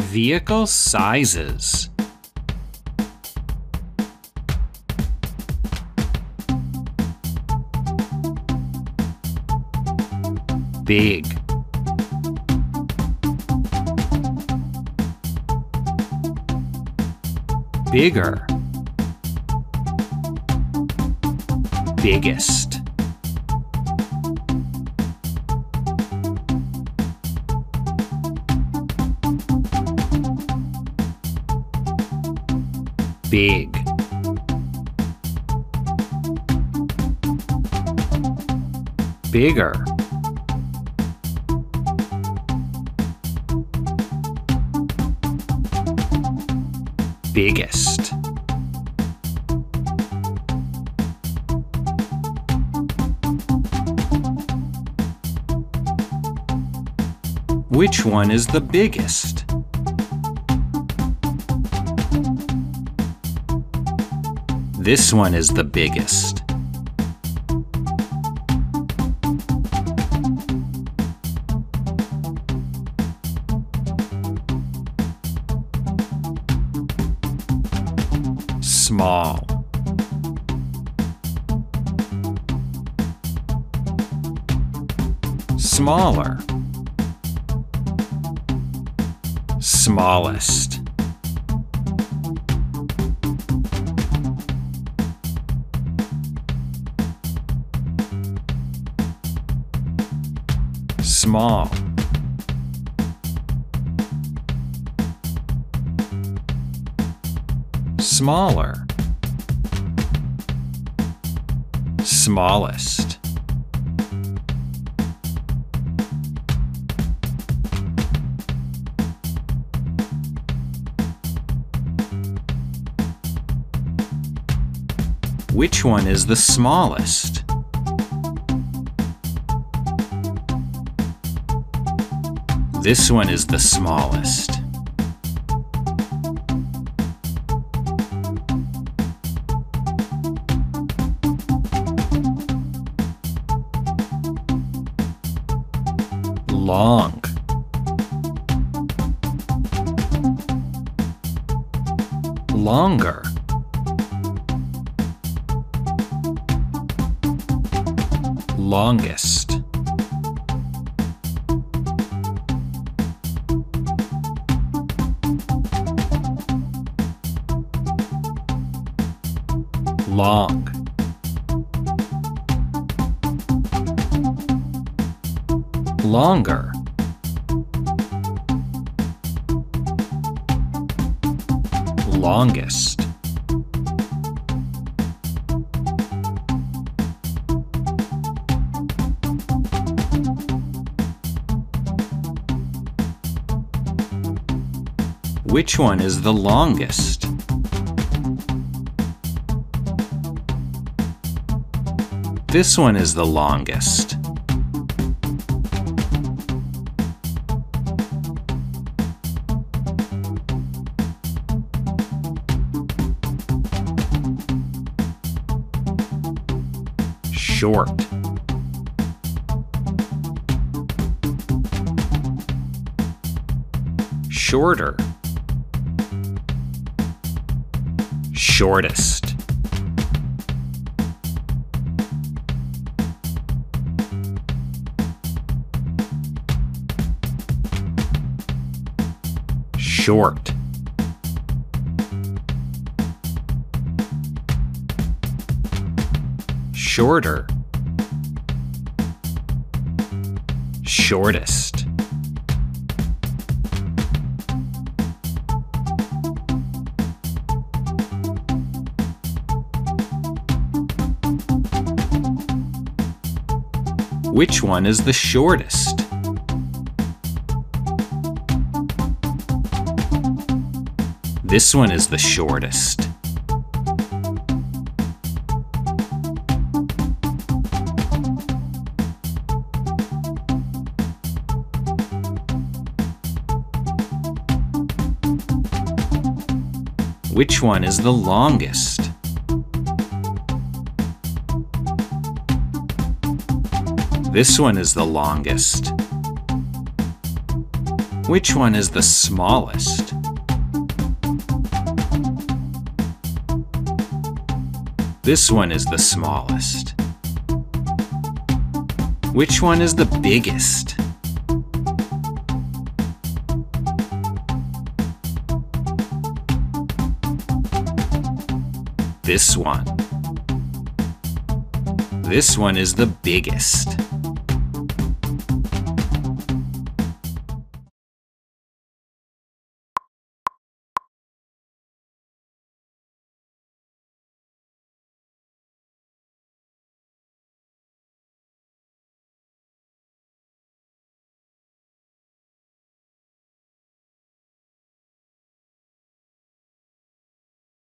Vehicle sizes. Big. Bigger. Biggest. Big. Bigger. Biggest. Which one is the biggest? This one is the biggest. Small. Smaller. Smallest. Small. Smaller. Smallest. Which one is the smallest? This one is the smallest. Long. Longer. Longest. Long. Longer. Longest. Which one is the longest? This one is the longest. Short. Shorter. Shortest. Short. Shorter. Shortest. Which one is the shortest? This one is the shortest. Which one is the longest? This one is the longest. Which one is the smallest? This one is the smallest. Which one is the biggest? This one. This one is the biggest.